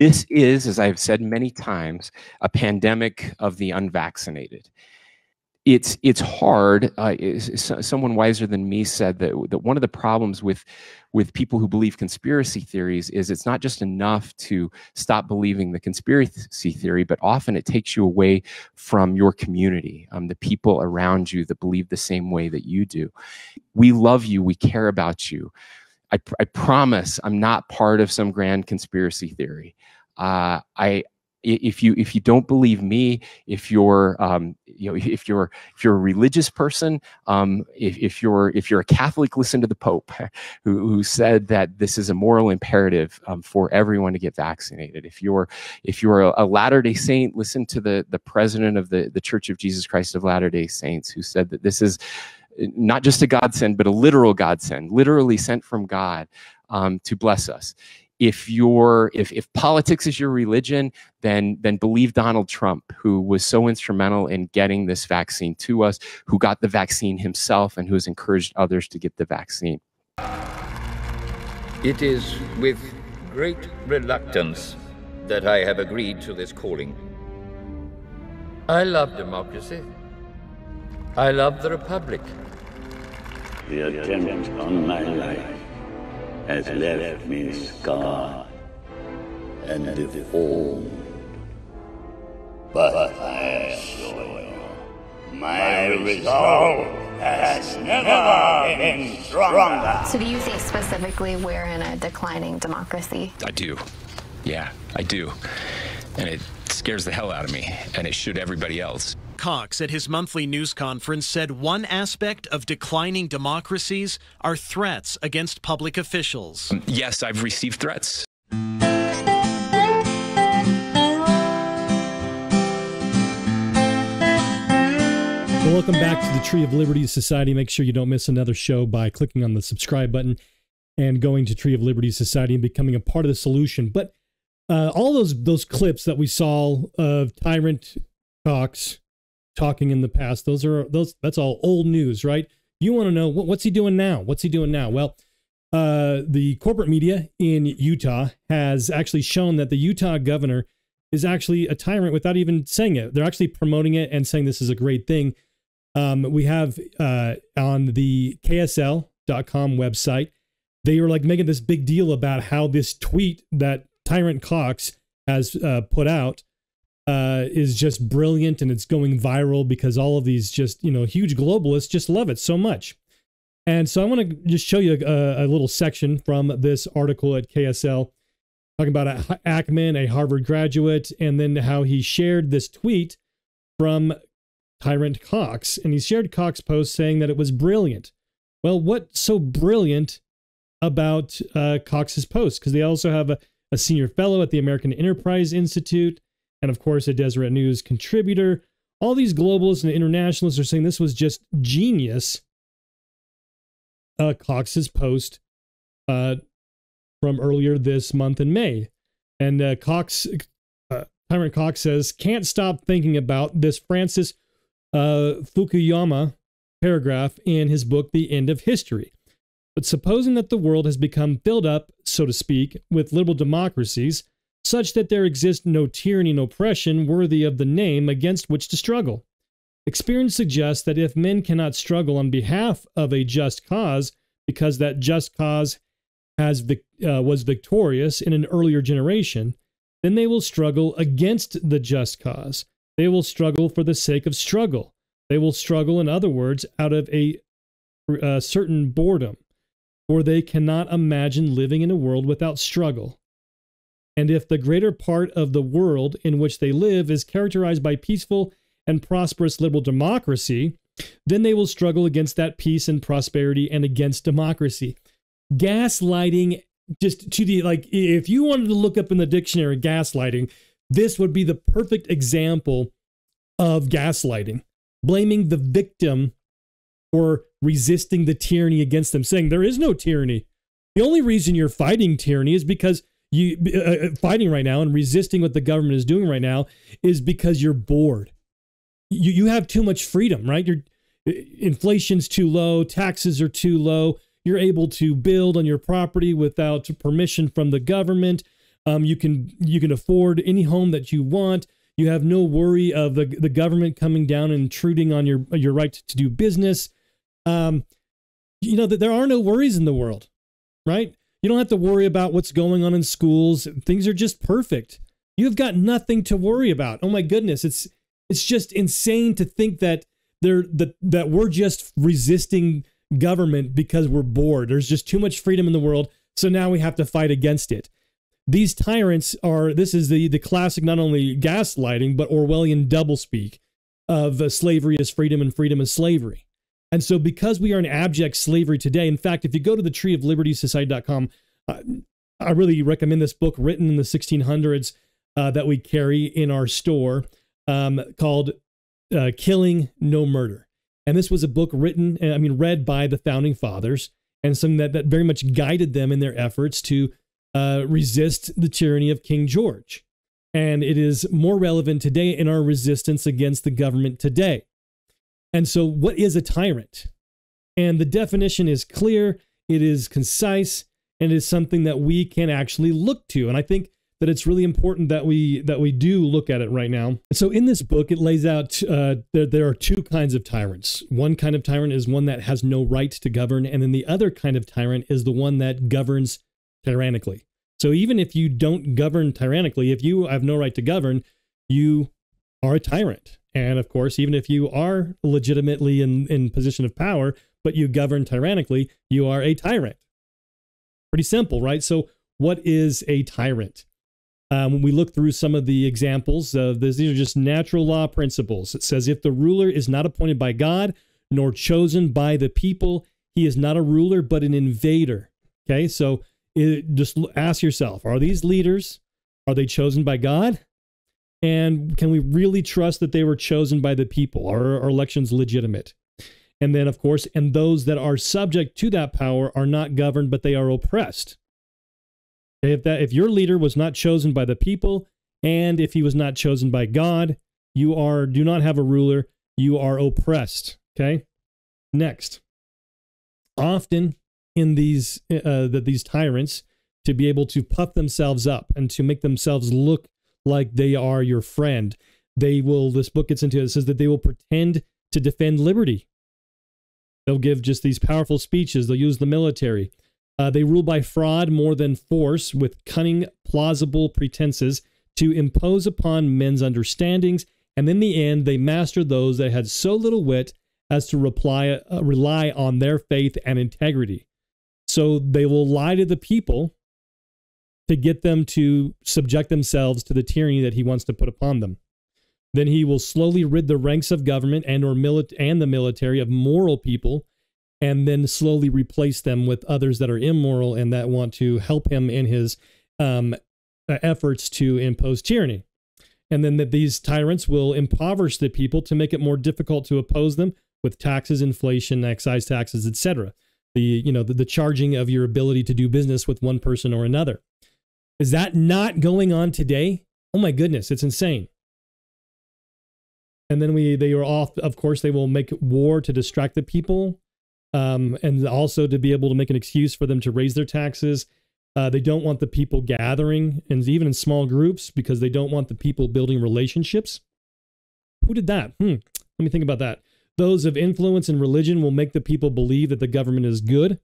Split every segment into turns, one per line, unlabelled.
This is, as I've said many times, a pandemic of the unvaccinated it's it's hard. Uh, someone wiser than me said that that one of the problems with with people who believe conspiracy theories is it's not just enough to stop believing the conspiracy theory, but often it takes you away from your community, um, the people around you that believe the same way that you do. We love you. We care about you. I, pr- I promise I'm not part of some grand conspiracy theory. Uh, I if you if you don't believe me if you're um, you know if you're if you're a religious person um, if, if you're if you're a catholic listen to the pope who, who said that this is a moral imperative um, for everyone to get vaccinated if you're if you're a, a latter-day saint listen to the the president of the the church of jesus christ of latter-day saints who said that this is not just a godsend but a literal godsend literally sent from god um, to bless us. If your if, if politics is your religion then then believe donald trump who was so instrumental in getting this vaccine to us who got the vaccine himself and who has encouraged others to get the vaccine.
It is with great reluctance that i have agreed to this calling. I love democracy i love the republic
the attempt on my life has left me scarred and deformed. But I assure you, my resolve has never been stronger.
So, do you think specifically we're in a declining democracy?
I do. Yeah, I do. And it scares the hell out of me, and it should everybody else.
Cox at his monthly news conference said one aspect of declining democracies are threats against public officials.
Yes, I've received threats.
Well, welcome back to the Tree of Liberty Society. Make sure you don't miss another show by clicking on the subscribe button and going to Tree of Liberty Society and becoming a part of the solution. But uh, all those those clips that we saw of Tyrant Cox talking in the past. Those are those. That's all old news, right? You want to know what, what's he doing now? What's he doing now? Well, uh, the corporate media in Utah has actually shown that the Utah governor is actually a tyrant without even saying it. They're actually promoting it and saying this is a great thing. Um, we have uh, on the KSL.com website, they were like making this big deal about how this tweet that Tyrant Cox has uh, put out uh, is just brilliant and it's going viral because all of these just you know huge globalists just love it so much. And so I want to just show you a, a, little section from this article at KSL talking about Ackman, a Harvard graduate, and then how he shared this tweet from Tyrant Cox. And he shared Cox's post saying that it was brilliant. Well, what's so brilliant about uh, Cox's post? Because they also have a, a senior fellow at the American Enterprise Institute and of course a Deseret News contributor. All these globalists and internationalists are saying this was just genius. Uh, Cox's post uh, from earlier this month in May. And uh, Cox, uh, Tyrant Cox says, can't stop thinking about this Francis uh, Fukuyama paragraph in his book, The End of History. But supposing that the world has become filled up, so to speak, with liberal democracies, such that there exists no tyranny and oppression worthy of the name against which to struggle. Experience suggests that if men cannot struggle on behalf of a just cause, because that just cause has uh, was victorious in an earlier generation, then they will struggle against the just cause. They will struggle for the sake of struggle. They will struggle, in other words, out of a, a uh, certain boredom, for they cannot imagine living in a world without struggle. And if the greater part of the world in which they live is characterized by peaceful and prosperous liberal democracy, then they will struggle against that peace and prosperity and against democracy. Gaslighting, just to the like, if you wanted to look up in the dictionary gaslighting, this would be the perfect example of gaslighting, blaming the victim for resisting the tyranny against them, saying there is no tyranny. The only reason you're fighting tyranny is because you uh, uh, fighting right now and resisting what the government is doing right now is because you're bored. You you have too much freedom, right? Your inflation's too low, taxes are too low. You're able to build on your property without permission from the government. Um, you can you can afford any home that you want. You have no worry of the the government coming down and intruding on your your right to do business. Um, you know that there are no worries in the world, right? You don't have to worry about what's going on in schools. Things are just perfect. You've got nothing to worry about. Oh my goodness, it's it's just insane to think that they're that that we're just resisting government because we're bored. There's just too much freedom in the world, so now we have to fight against it. These tyrants are this is the the classic not only gaslighting but Orwellian doublespeak of uh, slavery is freedom and freedom is slavery. And so because we are in abject slavery today, in fact, if you go to the tree of liberty society.com, uh, I really recommend this book written in the 1600s uh, that we carry in our store um, called uh, Killing No Murder. And this was a book written, I mean, read by the founding fathers and something that, that very much guided them in their efforts to uh, resist the tyranny of King George. And it is more relevant today in our resistance against the government today. And so, what is a tyrant? And the definition is clear, it is concise, and it is something that we can actually look to. And I think that it's really important that we that we do look at it right now. And so in this book, it lays out uh, that there are two kinds of tyrants. One kind of tyrant is one that has no right to govern, and then the other kind of tyrant is the one that governs tyrannically. So even if you don't govern tyrannically, if you have no right to govern, you are a tyrant. And of course, even if you are legitimately in, in position of power, but you govern tyrannically, you are a tyrant. Pretty simple, right? So what is a tyrant? Um, when we look through some of the examples of this, these are just natural law principles. It says, if the ruler is not appointed by God, nor chosen by the people, he is not a ruler, but an invader. Okay, so it, just ask yourself, are these leaders, are they chosen by God? And can we really trust that they were chosen by the people? Are elections legitimate? And then, of course, and those that are subject to that power are not governed, but they are oppressed. If that if your leader was not chosen by the people and if he was not chosen by God, you are do not have a ruler, you are oppressed, okay? Next. Often in these uh, that these tyrants to be able to puff themselves up and to make themselves look like they are your friend. They will this book gets into it, it says that they will pretend to defend liberty. They'll give just these powerful speeches, they'll use the military. Uh, they rule by fraud more than force, with cunning, plausible pretenses to impose upon men's understandings. And in the end, they master those that had so little wit as to reply, uh, rely on their faith and integrity. So they will lie to the people to get them to subject themselves to the tyranny that he wants to put upon them. Then he will slowly rid the ranks of government and or mili- and the military of moral people and then slowly replace them with others that are immoral and that want to help him in his um, uh, efforts to impose tyranny. And then that these tyrants will impoverish the people to make it more difficult to oppose them with taxes, inflation, excise taxes, etc. The you know the, the charging of your ability to do business with one person or another. Is that not going on today? Oh my goodness, it's insane. And then we they are off. Of course, they will make war to distract the people um, and also to be able to make an excuse for them to raise their taxes. Uh, they don't want the people gathering, and even in small groups, because they don't want the people building relationships. Who did that? Hmm. Let me think about that. Those of influence and religion will make the people believe that the government is good.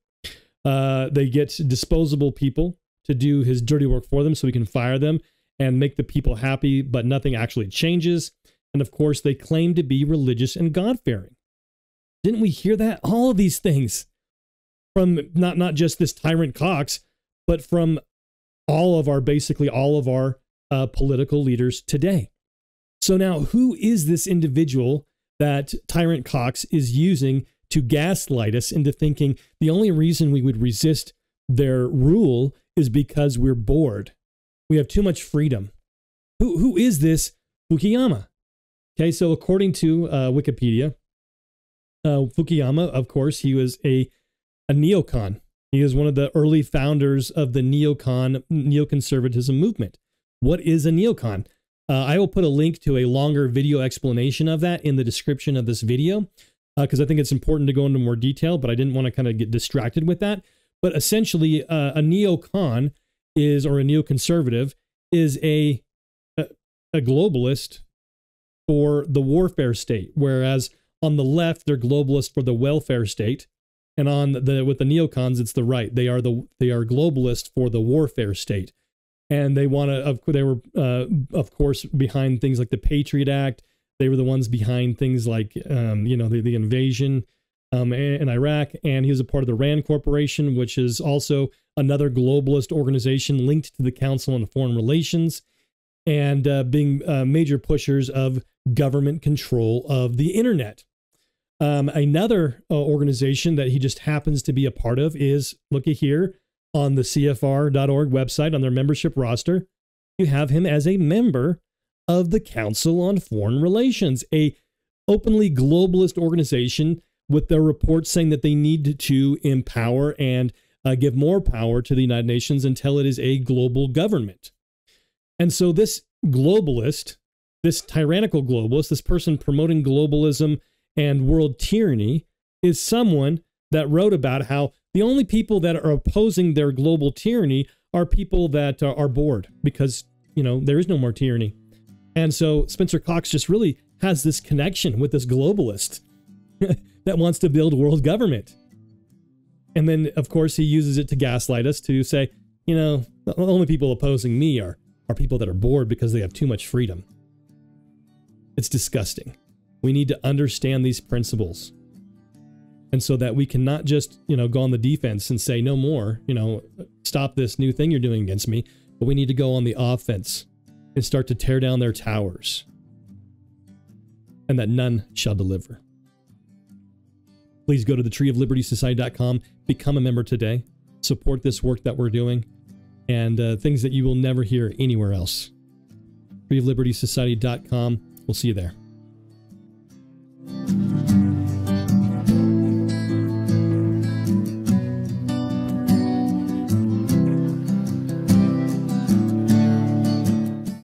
Uh, they get disposable people to do his dirty work for them so he can fire them and make the people happy, but nothing actually changes. And of course, they claim to be religious and God fearing. Didn't we hear that? All of these things from not not just this tyrant Cox, but from all of our basically all of our uh, political leaders today. So now, who is this individual that Tyrant Cox is using to gaslight us into thinking the only reason we would resist their rule is because we're bored? We have too much freedom. Who who is this Fukuyama? Okay, so according to uh, Wikipedia, uh, Fukuyama, of course, he was a, a neocon. He is one of the early founders of the neocon, neoconservatism movement. What is a neocon? Uh, I will put a link to a longer video explanation of that in the description of this video because uh, I think it's important to go into more detail, but I didn't want to kind of get distracted with that. But essentially, uh, a neocon is, or a neoconservative, is a, a, a globalist for the warfare state, whereas on the left they're globalist for the welfare state, and on the with the neocons it's the right. They are the they are globalist for the warfare state, and they want to. They were uh, of course behind things like the Patriot Act. They were the ones behind things like um, you know the, the invasion um, in Iraq, and he was a part of the RAND Corporation, which is also another globalist organization linked to the Council on Foreign Relations, and uh, being uh, major pushers of government control of the internet. Um, another uh, organization that he just happens to be a part of is looky here on the CFR.org website on their membership roster. You have him as a member of the Council on Foreign Relations, a openly globalist organization with their report saying that they need to empower and uh, give more power to the United Nations until it is a global government. And so, this globalist, this tyrannical globalist, this person promoting globalism and world tyranny, is someone that wrote about how the only people that are opposing their global tyranny are people that are bored because, you know, there is no more tyranny. And so Spencer Cox just really has this connection with this globalist that wants to build world government. And then, of course, he uses it to gaslight us to say, you know, the only people opposing me are, are people that are bored because they have too much freedom. It's disgusting. We need to understand these principles. And so that we can not just, you know, go on the defense and say, no more, you know, stop this new thing you're doing against me, but we need to go on the offense and start to tear down their towers. And that none shall deliver please go to the Tree of Liberty Society.com, become a member today, support this work that we're doing, and uh, things that you will never hear anywhere else. Tree of Liberty Society.com. We'll see you there.